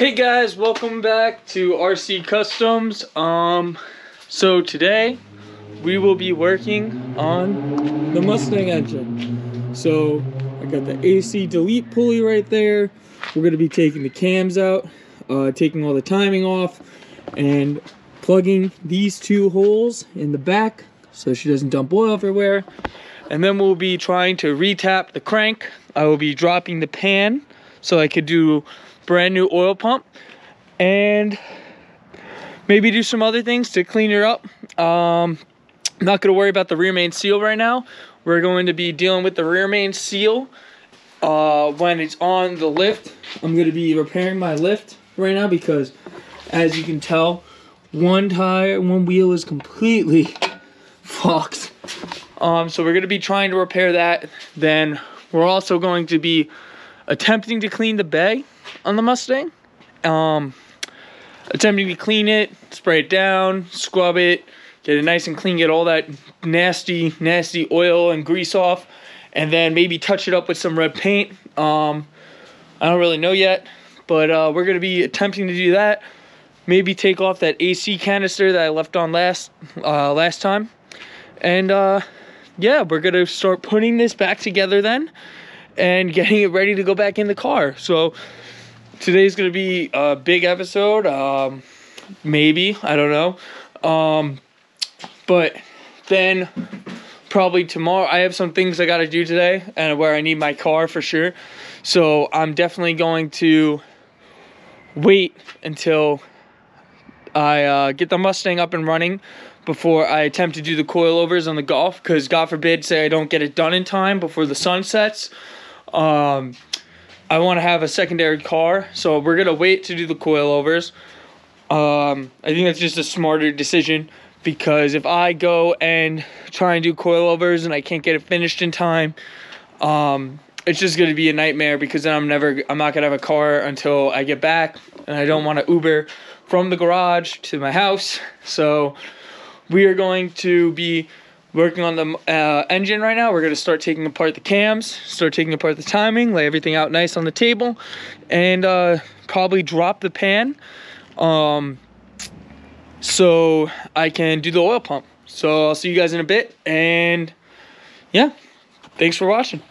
Hey guys, welcome back to RC Customs. Um, so today we will be working on the Mustang engine. So I got the AC delete pulley right there. We're gonna be taking the cams out, uh, taking all the timing off, and plugging these two holes in the back so she doesn't dump oil everywhere. And then we'll be trying to retap the crank. I will be dropping the pan so I could do brand new oil pump and maybe do some other things to clean it up. Um, I'm not gonna worry about the rear main seal right now. We're going to be dealing with the rear main seal uh, when it's on the lift. I'm gonna be repairing my lift right now because as you can tell, one tire, one wheel is completely fucked. Um, so we're gonna be trying to repair that. Then we're also going to be attempting to clean the bay on the Mustang. Um, attempting to clean it, spray it down, scrub it, get it nice and clean, get all that nasty, nasty oil and grease off, and then maybe touch it up with some red paint. Um, I don't really know yet, but uh, we're gonna be attempting to do that. Maybe take off that AC canister that I left on last uh, last time, and uh, yeah, we're gonna start putting this back together then and getting it ready to go back in the car. So today's gonna be a big episode. Um, maybe I don't know. Um, but then probably tomorrow I have some things I gotta do today and where I need my car for sure. So I'm definitely going to wait until I uh, get the Mustang up and running before I attempt to do the coilovers on the Golf because God forbid say I don't get it done in time before the sun sets um, I want to have a secondary car, so we're gonna wait to do the coilovers. Um, I think that's just a smarter decision because if I go and try and do coilovers and I can't get it finished in time, um, it's just gonna be a nightmare because then I'm never, I'm not gonna have a car until I get back, and I don't want to Uber from the garage to my house. So we are going to be working on the uh, engine right now. We're going to start taking apart the cams, start taking apart the timing, lay everything out nice on the table, and uh, probably drop the pan um, so I can do the oil pump. So I'll see you guys in a bit, and yeah, thanks for watching.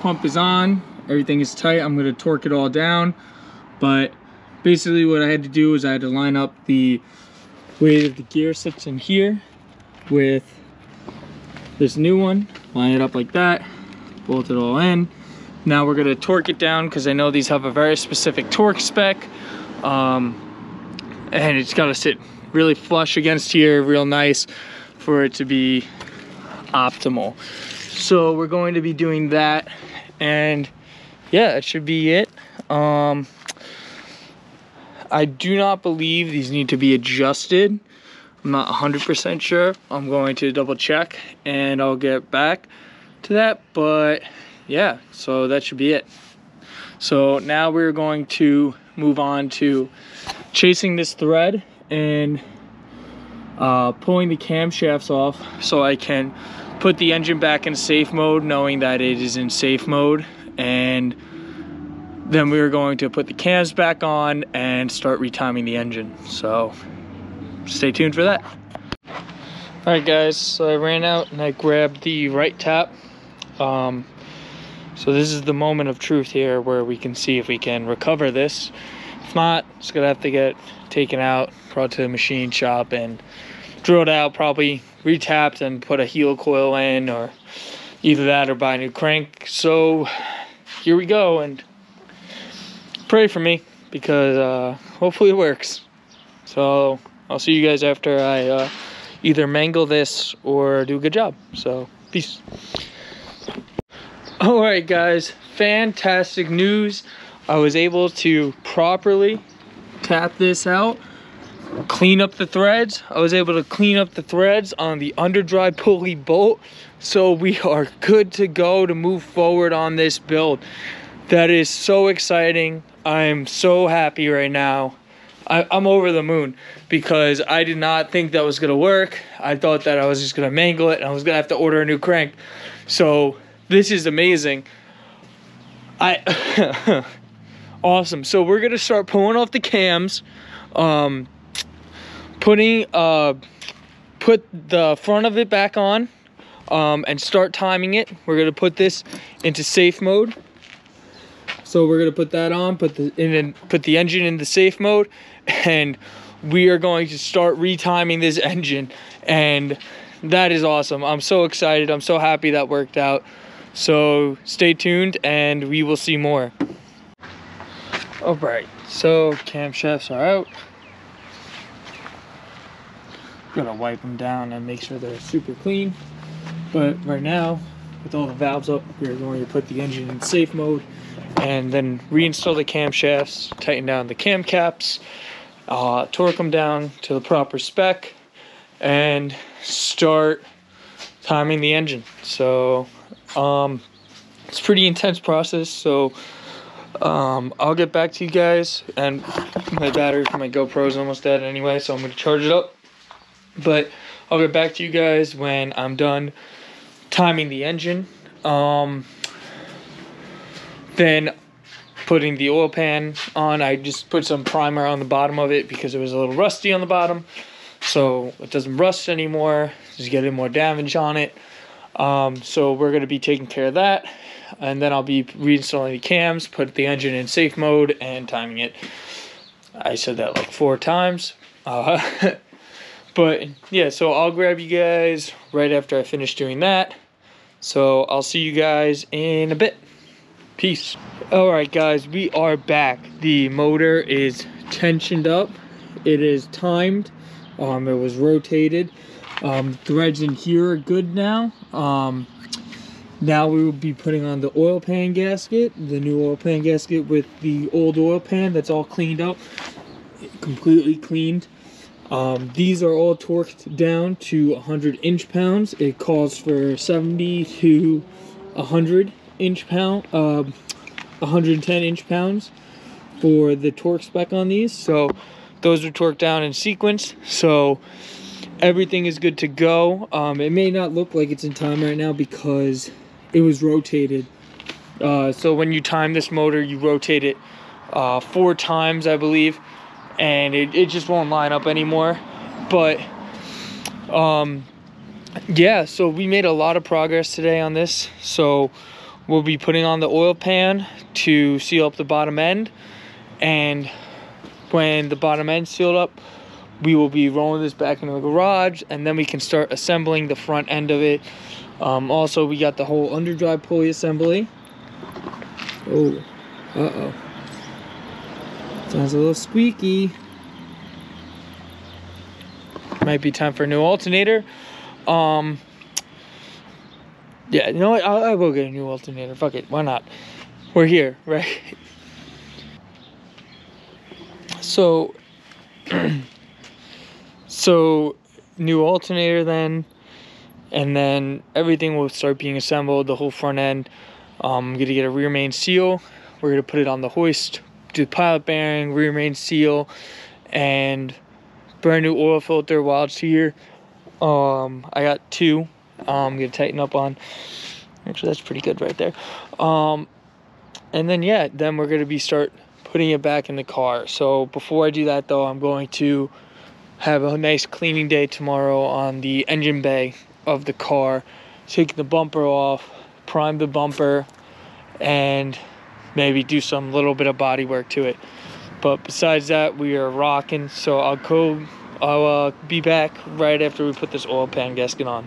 Pump is on. Everything is tight. I'm gonna torque it all down. But basically what I had to do is I had to line up the way that the gear sits in here with this new one. Line it up like that, bolt it all in. Now we're gonna torque it down because I know these have a very specific torque spec. Um, and it's gotta sit really flush against here, real nice for it to be optimal. So we're going to be doing that and yeah, it should be it. Um, I do not believe these need to be adjusted. I'm not 100% sure. I'm going to double check and I'll get back to that. But yeah, so that should be it. So now we're going to move on to chasing this thread and uh, pulling the camshafts off so I can put the engine back in safe mode knowing that it is in safe mode. And then we are going to put the cams back on and start retiming the engine. So stay tuned for that. All right guys so I ran out and I grabbed the right tap. Um, so this is the moment of truth here where we can see if we can recover this. If not it's gonna have to get taken out brought to the machine shop and drilled out, probably retapped and put a Heli-Coil in or either that or buy a new crank. So here we go and pray for me because uh, hopefully it works. So I'll see you guys after I uh, either mangle this or do a good job. So peace. All right, guys, fantastic news. I was able to properly tap this out clean up the threads. I was able to clean up the threads on the underdrive pulley bolt. So we are good to go to move forward on this build. That is so exciting. I'm so happy right now. I, am over the moon because I did not think that was gonna work. I thought that I was just gonna mangle it and I was gonna have to order a new crank. So this is amazing. I awesome. So we're gonna start pulling off the cams. Um, putting uh put the front of it back on um, and start timing it. We're gonna put this into safe mode. So we're gonna put that on put the and put the engine in the safe mode and we are going to start retiming this engine. And that is awesome. I'm so excited. I'm so happy that worked out. So stay tuned and we will see more. All right. So camshafts are out Gotta wipe them down and make sure they're super clean. But right now, with all the valves up, we're going to put the engine in safe mode and then reinstall the camshafts, tighten down the cam caps, uh, torque them down to the proper spec, and start timing the engine. So um, it's pretty intense process. So um, I'll get back to you guys. And my battery for my GoPro is almost dead anyway, so I'm to charge it up. But I'll get back to you guys when I'm done timing the engine. Um, then putting the oil pan on. I just put some primer on the bottom of it because it was a little rusty on the bottom. So it doesn't rust anymore. Just getting more damage on it. Um, so we're going to be taking care of that. And then I'll be reinstalling the cams, put the engine in safe mode, and timing it. I said that like four times. Uh, But yeah, so I'll grab you guys right after I finish doing that. So I'll see you guys in a bit. Peace. Alright guys, we are back. The motor is tensioned up. It is timed. Um, it was rotated. Um, threads in here are good now. Um, now we will be putting on the oil pan gasket, the new oil pan gasket with the old oil pan that's all cleaned up, completely cleaned. Um, these are all torqued down to 100 inch pounds. It calls for 70 to 100 inch pound, uh, 110 inch pounds for the torque spec on these. So those are torqued down in sequence. So everything is good to go. Um, it may not look like it's in time right now because it was rotated. Uh, so when you time this motor, you rotate it uh, four times, I believe and it, it just won't line up anymore but um yeah, so we made a lot of progress today on this. So we'll be putting on the oil pan to seal up the bottom end. And when the bottom end sealed up, we will be rolling this back into the garage and then we can start assembling the front end of it. Um, also, we got the whole underdrive pulley assembly. Oh, uh-oh. Sounds a little squeaky. Might be time for a new alternator. Um, yeah, you know what? I'll, I'll go get a new alternator. Fuck it. Why not? We're here, right? So, so new alternator then, and then everything will start being assembled. The whole front end. Um, I'm gonna get a rear main seal. We're gonna put it on the hoist, do pilot bearing, rear main seal, and brand new oil filter while it's here. Um, I got two. Um, I'm gonna tighten up on. Actually, that's pretty good right there. Um, and then yeah, then we're gonna be start putting it back in the car. So before I do that though, I'm going to have a nice cleaning day tomorrow on the engine bay of the car, take the bumper off, prime the bumper, and maybe do some little bit of body work to it. But besides that, we are rocking. So I'll go. I'll uh, be back right after we put this oil pan gasket on.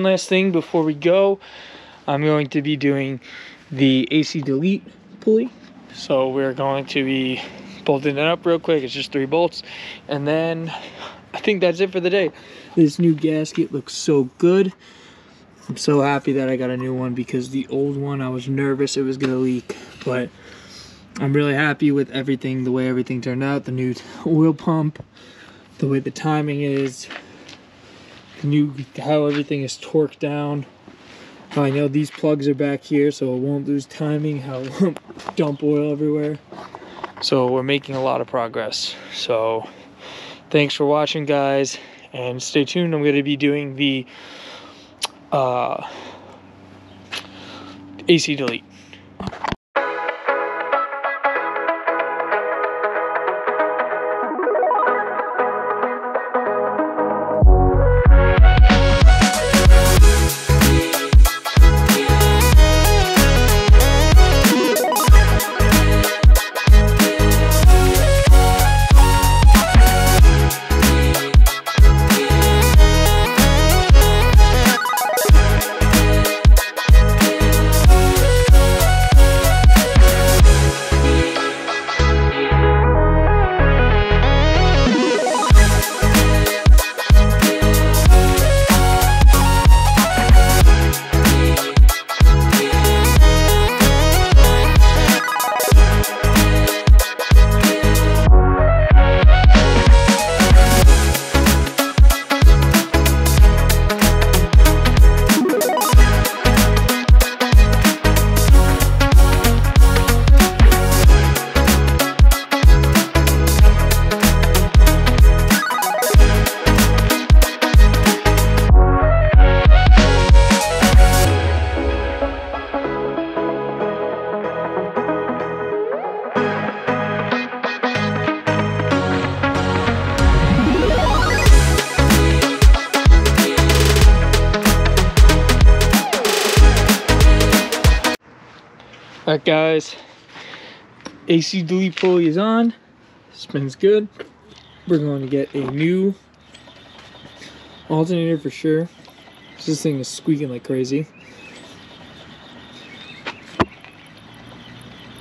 One last thing before we go. I'm going to be doing the AC delete pulley. So we're going to be bolting it up real quick. It's just three bolts. And then I think that's it for the day. This new gasket looks so good. I'm so happy that I got a new one because the old one I was nervous it was gonna leak. But I'm really happy with everything, the way everything turned out, the new oil pump, the way the timing is, new how everything is torqued down. I know these plugs are back here so it won't lose timing, how won't dump oil everywhere. So we're making a lot of progress. So thanks for watching guys and stay tuned. I'm gonna be doing the uh, AC delete. Alright guys, AC delete pulley is on, spins good. We're going to get a new alternator for sure. This thing is squeaking like crazy.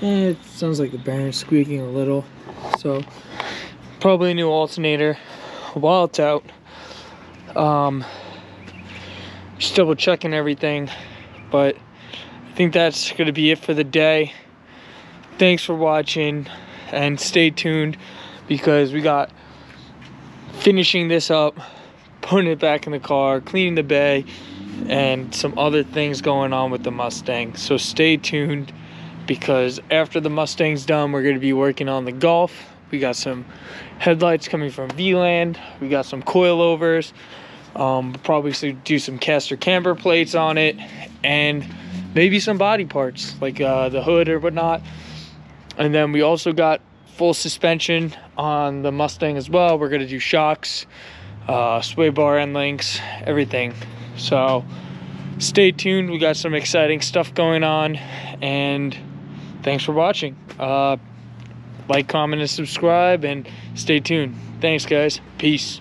And it sounds like the bearing's squeaking a little. So, probably a new alternator while it's out. Um, just double checking everything, but think that's going to be it for the day. Thanks for watching and stay tuned because we got finishing this up, putting it back in the car, cleaning the bay, and some other things going on with the Mustang. So stay tuned because after the Mustang's done, we're going to be working on the Golf. We got some headlights coming from V-Land. We got some coilovers. Um, probably do some caster camber plates on it and maybe some body parts like uh, the hood or whatnot. And then we also got full suspension on the Mustang as well. We're gonna do shocks, uh, sway bar end links, everything. So stay tuned. We got some exciting stuff going on and thanks for watching. Uh, like, comment, and subscribe and stay tuned. Thanks guys. Peace.